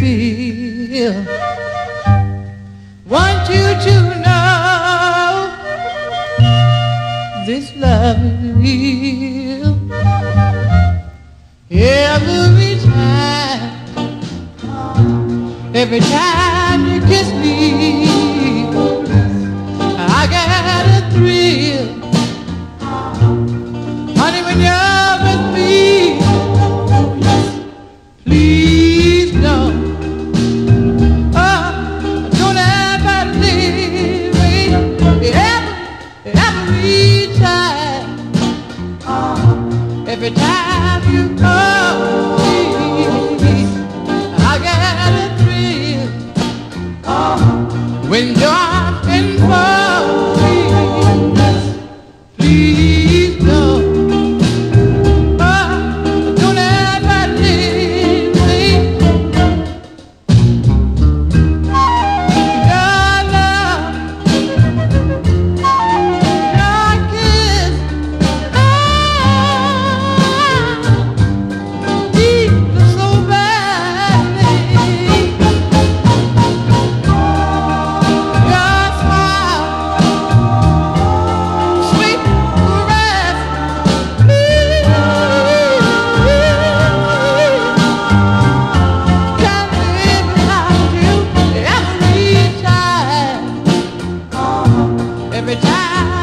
real. Want you to know this love is real. Every time, every time Every, every time, you call me, I get a thrill. Uh-huh. When you're every time.